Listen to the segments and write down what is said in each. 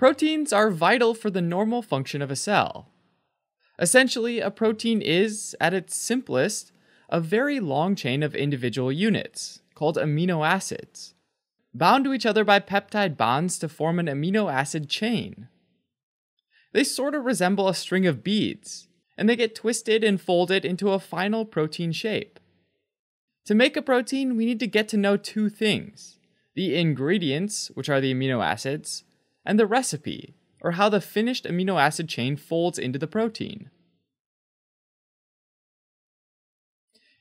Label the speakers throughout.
Speaker 1: Proteins are vital for the normal function of a cell. Essentially, a protein is, at its simplest, a very long chain of individual units, called amino acids, bound to each other by peptide bonds to form an amino acid chain. They sort of resemble a string of beads, and they get twisted and folded into a final protein shape. To make a protein, we need to get to know two things the ingredients, which are the amino acids, and the recipe, or how the finished amino acid chain folds into the protein.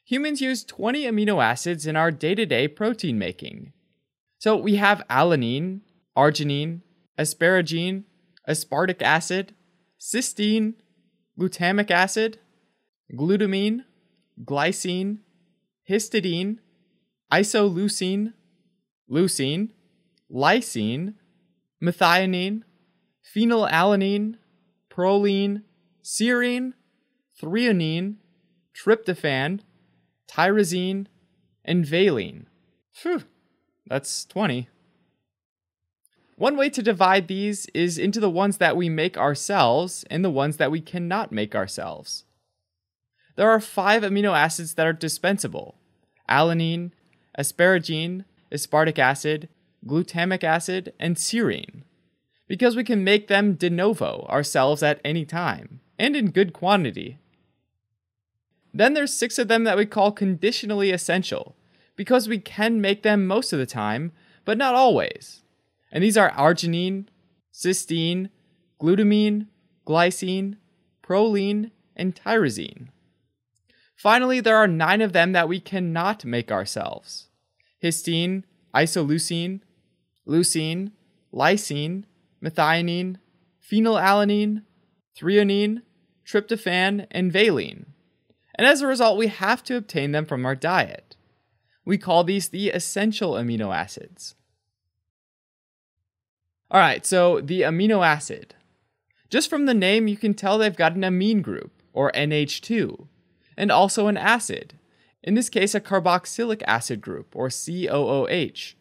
Speaker 1: Humans use 20 amino acids in our day to day protein making. So we have alanine, arginine, asparagine, aspartic acid, cysteine, glutamic acid, glutamine, glycine, histidine, isoleucine, leucine, lysine, methionine, phenylalanine, proline, serine, threonine, tryptophan, tyrosine, and valine. Phew, that's 20. One way to divide these is into the ones that we make ourselves and the ones that we cannot make ourselves. There are five amino acids that are dispensable alanine, asparagine, aspartic acid, glutamic acid, and serine, because we can make them de novo ourselves at any time, and in good quantity. Then there's six of them that we call conditionally essential, because we can make them most of the time, but not always. And these are arginine, cysteine, glutamine, glycine, proline, and tyrosine. Finally, there are nine of them that we cannot make ourselves histidine, isoleucine, leucine, lysine, methionine, phenylalanine, threonine, tryptophan, and valine. And as a result, we have to obtain them from our diet. We call these the essential amino acids. All right, so the amino acid. Just from the name, you can tell they've got an amine group, or NH2, and also an acid, in this case, a carboxylic acid group, or COOH.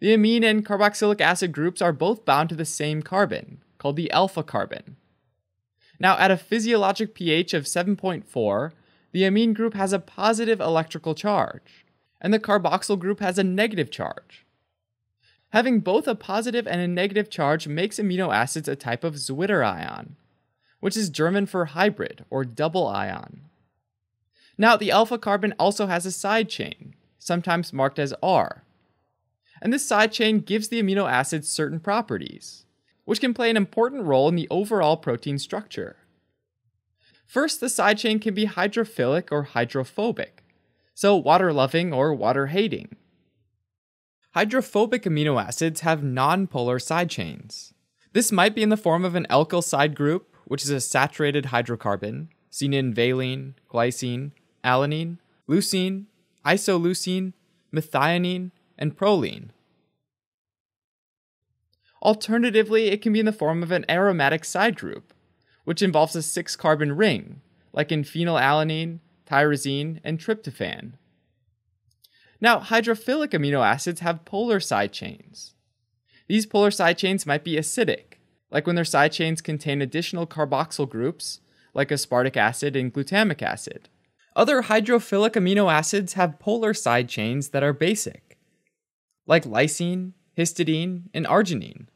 Speaker 1: The amine and carboxylic acid groups are both bound to the same carbon, called the alpha carbon. Now, at a physiologic pH of 7.4, the amine group has a positive electrical charge, and the carboxyl group has a negative charge. Having both a positive and a negative charge makes amino acids a type of Zwitterion, which is German for hybrid or double ion. Now, the alpha carbon also has a side chain, sometimes marked as R. And this side chain gives the amino acids certain properties, which can play an important role in the overall protein structure. First, the side chain can be hydrophilic or hydrophobic, so water loving or water hating. Hydrophobic amino acids have nonpolar side chains. This might be in the form of an alkyl side group, which is a saturated hydrocarbon, seen in valine, glycine, alanine, leucine, isoleucine, methionine, and proline. Alternatively, it can be in the form of an aromatic side group, which involves a six carbon ring, like in phenylalanine, tyrosine, and tryptophan. Now, hydrophilic amino acids have polar side chains. These polar side chains might be acidic, like when their side chains contain additional carboxyl groups, like aspartic acid and glutamic acid. Other hydrophilic amino acids have polar side chains that are basic, like lysine, histidine, and arginine.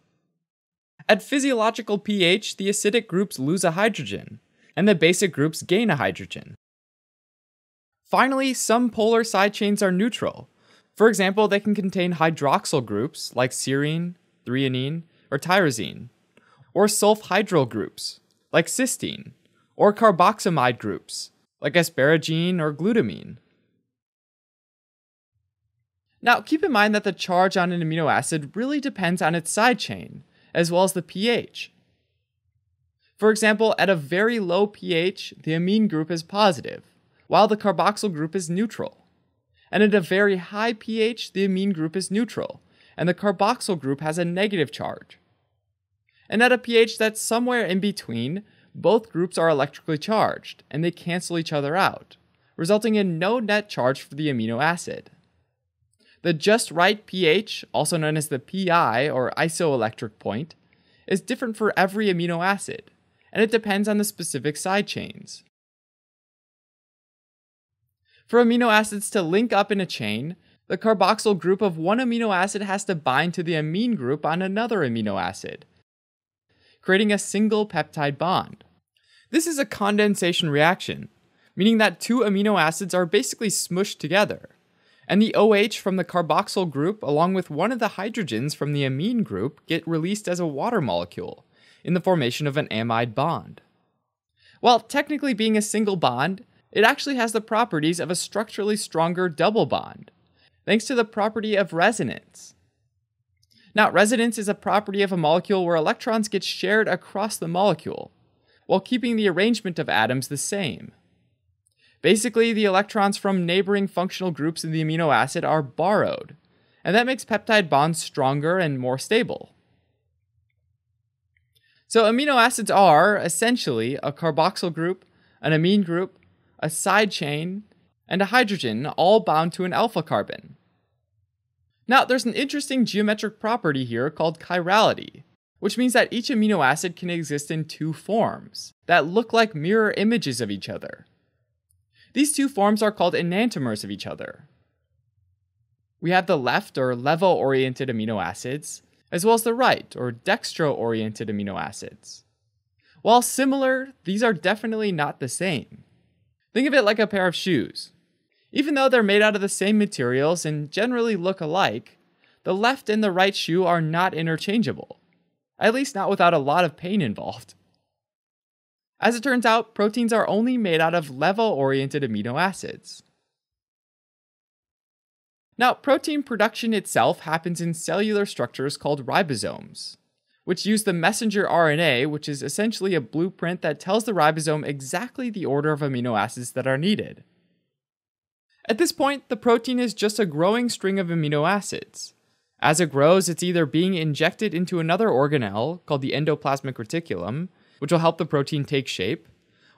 Speaker 1: At physiological pH, the acidic groups lose a hydrogen, and the basic groups gain a hydrogen. Finally, some polar side chains are neutral. For example, they can contain hydroxyl groups like serine, threonine, or tyrosine, or sulfhydryl groups like cysteine, or carboxamide groups like asparagine or glutamine. Now, keep in mind that the charge on an amino acid really depends on its side chain, as well as the pH. For example, at a very low pH, the amine group is positive, while the carboxyl group is neutral. And at a very high pH, the amine group is neutral, and the carboxyl group has a negative charge. And at a pH that's somewhere in between, both groups are electrically charged, and they cancel each other out, resulting in no net charge for the amino acid. The just right pH, also known as the pi or isoelectric point, is different for every amino acid, and it depends on the specific side chains. For amino acids to link up in a chain, the carboxyl group of one amino acid has to bind to the amine group on another amino acid, creating a single peptide bond. This is a condensation reaction, meaning that two amino acids are basically smushed together, and the OH from the carboxyl group along with one of the hydrogens from the amine group get released as a water molecule in the formation of an amide bond. While technically being a single bond, it actually has the properties of a structurally stronger double bond, thanks to the property of resonance. Now, resonance is a property of a molecule where electrons get shared across the molecule, while keeping the arrangement of atoms the same. Basically, the electrons from neighboring functional groups in the amino acid are borrowed, and that makes peptide bonds stronger and more stable. So, amino acids are essentially a carboxyl group, an amine group, a side chain, and a hydrogen all bound to an alpha carbon. Now, there's an interesting geometric property here called chirality, which means that each amino acid can exist in two forms that look like mirror images of each other. These two forms are called enantiomers of each other. We have the left or levo oriented amino acids, as well as the right or dextro oriented amino acids. While similar, these are definitely not the same. Think of it like a pair of shoes. Even though they're made out of the same materials and generally look alike, the left and the right shoe are not interchangeable, at least not without a lot of pain involved. As it turns out, proteins are only made out of levo-oriented amino acids. Now, protein production itself happens in cellular structures called ribosomes which use the messenger RNA, which is essentially a blueprint that tells the ribosome exactly the order of amino acids that are needed. At this point, the protein is just a growing string of amino acids. As it grows, it's either being injected into another organelle called the endoplasmic reticulum, which will help the protein take shape,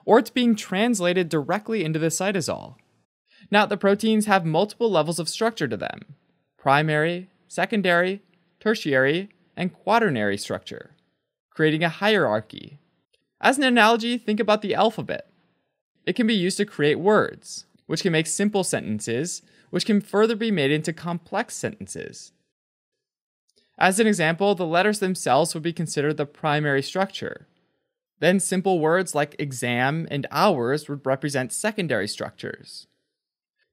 Speaker 1: or it's being translated directly into the cytosol. Now, the proteins have multiple levels of structure to them primary, secondary, tertiary, and quaternary structure, creating a hierarchy. As an analogy, think about the alphabet. It can be used to create words, which can make simple sentences, which can further be made into complex sentences. As an example, the letters themselves would be considered the primary structure. Then simple words like exam and hours would represent secondary structures.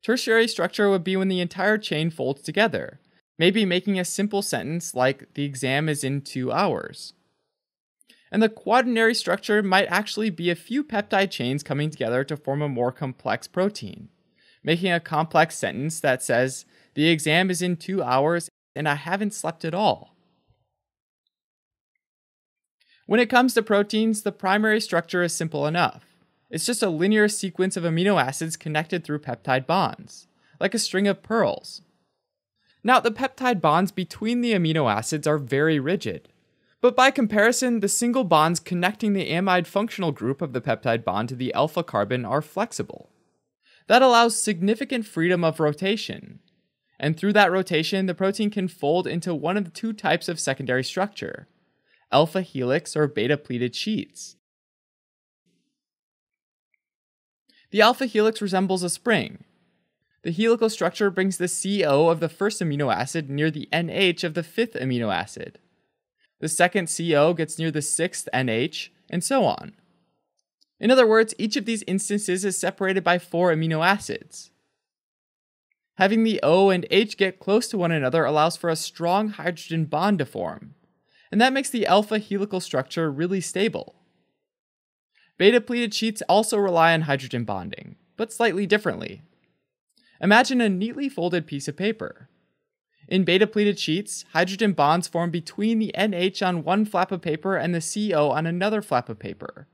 Speaker 1: Tertiary structure would be when the entire chain folds together, maybe making a simple sentence like the exam is in two hours. And the quaternary structure might actually be a few peptide chains coming together to form a more complex protein, making a complex sentence that says, The exam is in two hours and I haven't slept at all. When it comes to proteins, the primary structure is simple enough. It's just a linear sequence of amino acids connected through peptide bonds, like a string of pearls. Now, the peptide bonds between the amino acids are very rigid. But by comparison, the single bonds connecting the amide functional group of the peptide bond to the alpha carbon are flexible. That allows significant freedom of rotation. And through that rotation, the protein can fold into one of the two types of secondary structure alpha helix or beta pleated sheets. The alpha helix resembles a spring, the helical structure brings the CO of the first amino acid near the NH of the fifth amino acid. The second CO gets near the sixth NH, and so on. In other words, each of these instances is separated by four amino acids. Having the O and H get close to one another allows for a strong hydrogen bond to form, and that makes the alpha helical structure really stable. Beta pleated sheets also rely on hydrogen bonding, but slightly differently. Imagine a neatly folded piece of paper. In beta pleated sheets, hydrogen bonds form between the NH on one flap of paper and the CO on another flap of paper.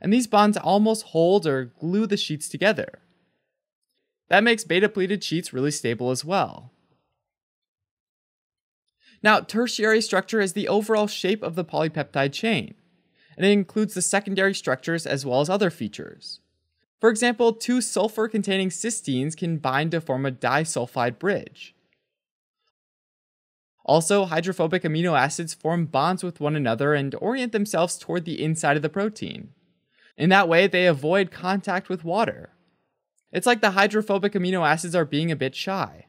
Speaker 1: And these bonds almost hold or glue the sheets together. That makes beta pleated sheets really stable as well. Now, tertiary structure is the overall shape of the polypeptide chain, and it includes the secondary structures as well as other features. For example, two sulfur containing cysteines can bind to form a disulfide bridge. Also, hydrophobic amino acids form bonds with one another and orient themselves toward the inside of the protein. In that way, they avoid contact with water. It's like the hydrophobic amino acids are being a bit shy.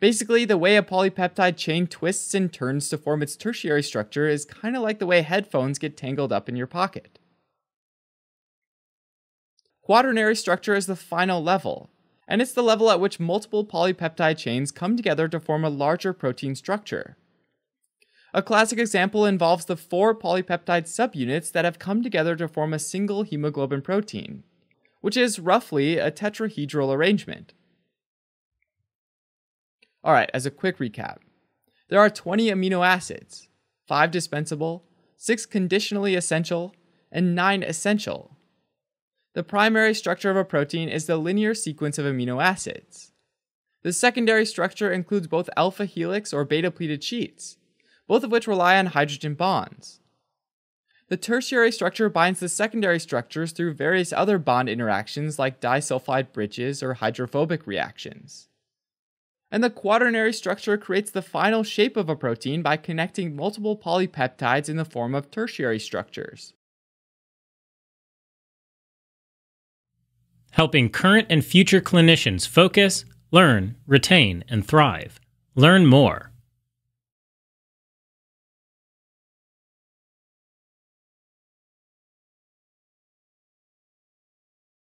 Speaker 1: Basically, the way a polypeptide chain twists and turns to form its tertiary structure is kind of like the way headphones get tangled up in your pocket. Quaternary structure is the final level, and it's the level at which multiple polypeptide chains come together to form a larger protein structure. A classic example involves the four polypeptide subunits that have come together to form a single hemoglobin protein, which is roughly a tetrahedral arrangement. Alright, as a quick recap, there are 20 amino acids, 5 dispensable, 6 conditionally essential, and 9 essential. The primary structure of a protein is the linear sequence of amino acids. The secondary structure includes both alpha helix or beta pleated sheets, both of which rely on hydrogen bonds. The tertiary structure binds the secondary structures through various other bond interactions like disulfide bridges or hydrophobic reactions and the quaternary structure creates the final shape of a protein by connecting multiple polypeptides in the form of tertiary structures.
Speaker 2: Helping current and future clinicians focus, learn, retain, and thrive. Learn more